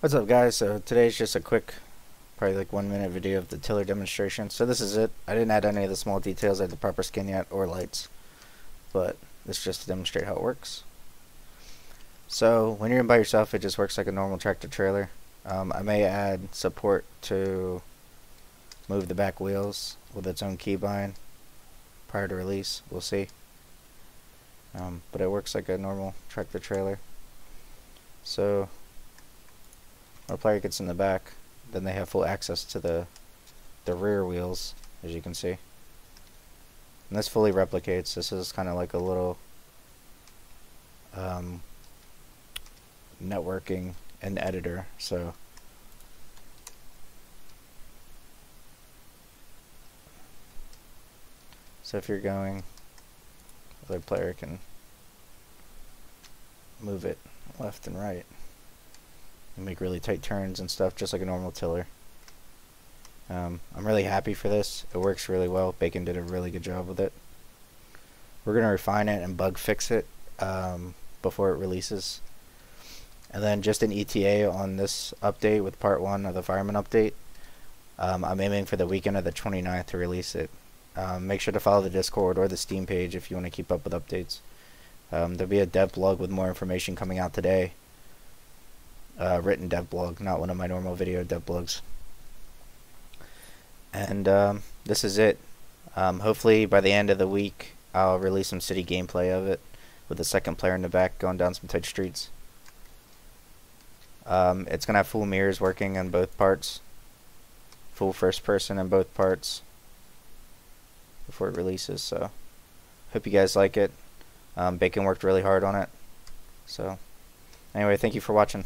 What's up guys? So today's just a quick, probably like one minute video of the tiller demonstration. So this is it. I didn't add any of the small details like the proper skin yet or lights. But it's just to demonstrate how it works. So when you're in by yourself it just works like a normal tractor trailer. Um, I may add support to move the back wheels with its own keybind prior to release. We'll see. Um, but it works like a normal tractor trailer. So our player gets in the back, then they have full access to the the rear wheels, as you can see. And this fully replicates. This is kind of like a little um, networking and editor. So so if you're going, the player can move it left and right make really tight turns and stuff just like a normal tiller. Um, I'm really happy for this. It works really well. Bacon did a really good job with it. We're going to refine it and bug fix it um, before it releases. And then just an ETA on this update with part 1 of the Fireman update. Um, I'm aiming for the weekend of the 29th to release it. Um, make sure to follow the Discord or the Steam page if you want to keep up with updates. Um, there'll be a dev blog with more information coming out today uh, written dev blog, not one of my normal video dev blogs. And um, this is it. Um, hopefully by the end of the week I'll release some city gameplay of it with the second player in the back going down some tight streets. Um, it's going to have full mirrors working in both parts. Full first person in both parts before it releases. So hope you guys like it. Um, Bacon worked really hard on it. So anyway, thank you for watching.